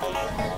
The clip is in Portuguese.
Música